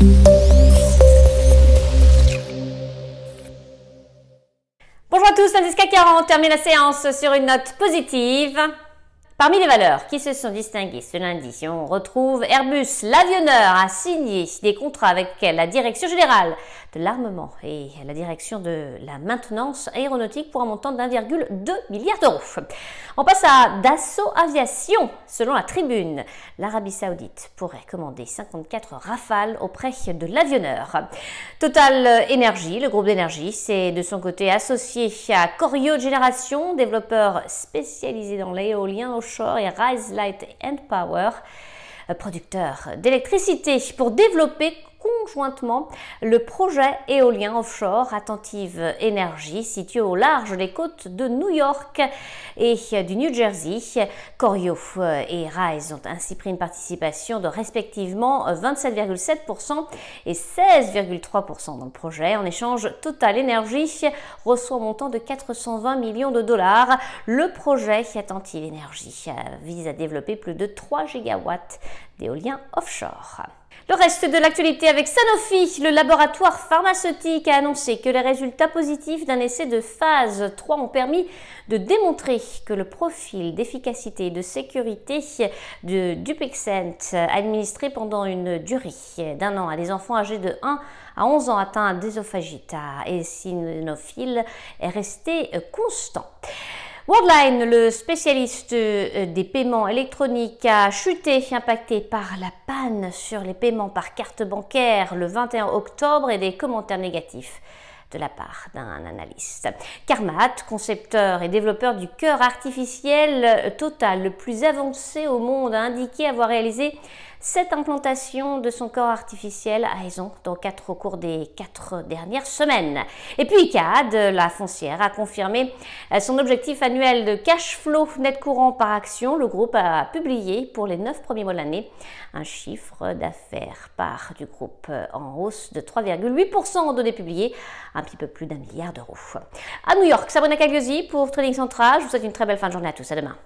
Bonjour à tous, l'indice CAC 40 termine la séance sur une note positive. Parmi les valeurs qui se sont distinguées ce lundi, on retrouve Airbus, l'avionneur, a signé des contrats avec la Direction générale de l'armement et la Direction de la maintenance aéronautique pour un montant d'1,2 milliard d'euros. On passe à Dassault Aviation. Selon la tribune, l'Arabie Saoudite pourrait commander 54 rafales auprès de l'avionneur. Total Energy, le groupe d'énergie, s'est de son côté associé à Corio Génération, développeur spécialisé dans l'éolien au et Rise Light and Power, producteur d'électricité, pour développer conjointement le projet éolien offshore Attentive Énergie situé au large des côtes de New York et du New Jersey. Corio et Rise ont ainsi pris une participation de respectivement 27,7% et 16,3% dans le projet. En échange, Total Energy reçoit un montant de 420 millions de dollars. Le projet Attentive Énergie vise à développer plus de 3 gigawatts d'éolien offshore. Le reste de l'actualité avec Sanofi, le laboratoire pharmaceutique a annoncé que les résultats positifs d'un essai de phase 3 ont permis de démontrer que le profil d'efficacité et de sécurité de Dupixent administré pendant une durée d'un an à des enfants âgés de 1 à 11 ans atteints d'ésophagite et sinophile est resté constant. Worldline, le spécialiste euh, des paiements électroniques, a chuté, impacté par la panne sur les paiements par carte bancaire le 21 octobre et des commentaires négatifs de la part d'un analyste. Carmat, concepteur et développeur du cœur artificiel total le plus avancé au monde, a indiqué avoir réalisé cette implantation de son corps artificiel à raison dans quatre, au cours des quatre dernières semaines. Et puis CAD, la foncière, a confirmé son objectif annuel de cash flow net courant par action. Le groupe a publié pour les neuf premiers mois de l'année un chiffre d'affaires par du groupe en hausse de 3,8% en données publiées, un petit peu plus d'un milliard d'euros. À New York, Sabrina Cagliosi pour Trading Central. Je vous souhaite une très belle fin de journée à tous. À demain.